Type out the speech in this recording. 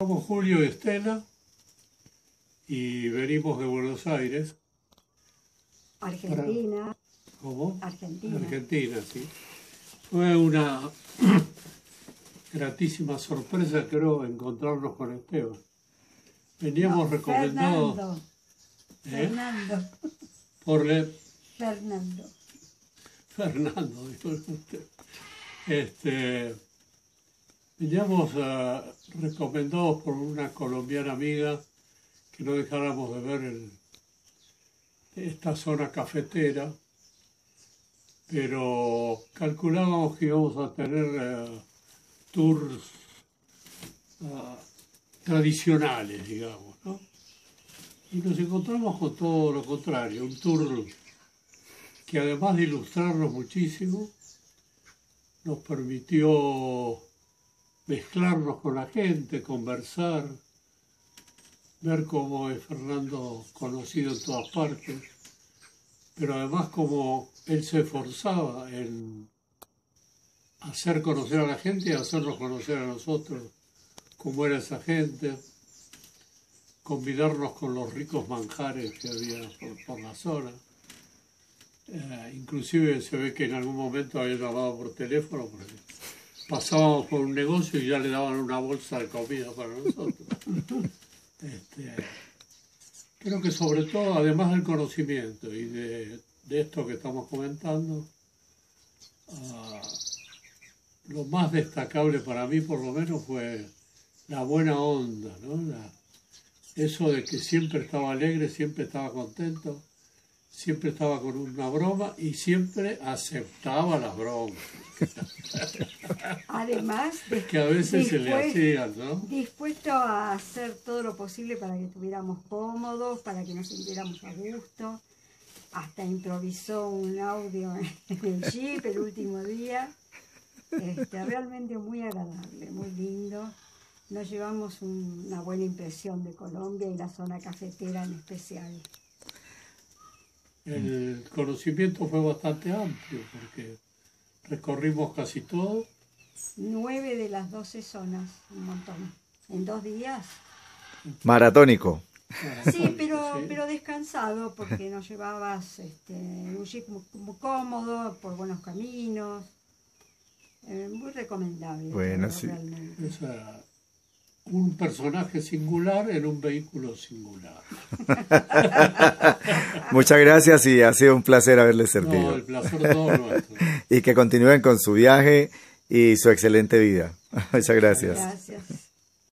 Somos Julio y Estela y venimos de Buenos Aires. Argentina. ¿Cómo? Argentina. Argentina, sí. Fue una gratísima sorpresa, creo, encontrarnos con Esteban. Veníamos No, recomendados Fernando. ¿eh? Fernando. por le- Fernando. Fernando, dijo usted. Este, veníamos ah, recomendados por una colombiana amiga que no dejáramos de ver el- esta zona cafetera, pero calculábamos que íbamos a tener eh, tours ah, tradicionales, digamos, ¿no? Y nos encontramos con todo lo contrario, un tour que además de ilustrarnos muchísimo, nos permitió mezclarnos con la gente, conversar, ver cómo es Fernando conocido en todas partes, pero además cómo él se esforzaba en hacer conocer a la gente y hacernos conocer a nosotros cómo era esa gente, convidarnos con los ricos manjares que había por, la zona. Eh, inclusive se ve que en algún momento había llamado por teléfono porque pasábamos por un negocio y ya le daban una bolsa de comida para nosotros. Este, creo que sobre todo, además del conocimiento y de, de esto que estamos comentando, ah, lo más destacable para mí por lo menos fue la buena onda, ¿no? La- eso de que siempre estaba alegre, siempre estaba contento, siempre estaba con una broma y siempre aceptaba las bromas, Además, de- que a veces se le hacían, ¿no? dispuesto a hacer todo lo posible para que estuviéramos cómodos, para que nos sintiéramos a gusto. Hasta improvisó un audio en el jeep el último día. Este, realmente muy agradable, muy lindo. Nos llevamos un- una buena impresión de Colombia y la zona cafetera en especial. El conocimiento fue bastante amplio porque recorrimos casi todo. Nueve de las doce zonas, un montón. En dos días. Maratónico. Sí, pero, Sí. pero descansado porque nos llevabas este, en un jeep muy, muy cómodo, por buenos caminos. Eh, muy recomendable. Bueno, sí. realmente. Un personaje singular en un vehículo singular. Muchas gracias y ha sido un placer haberles No, servido. el placer todo nuestro. Y que continúen con su viaje y su excelente vida. Muchas gracias. Gracias.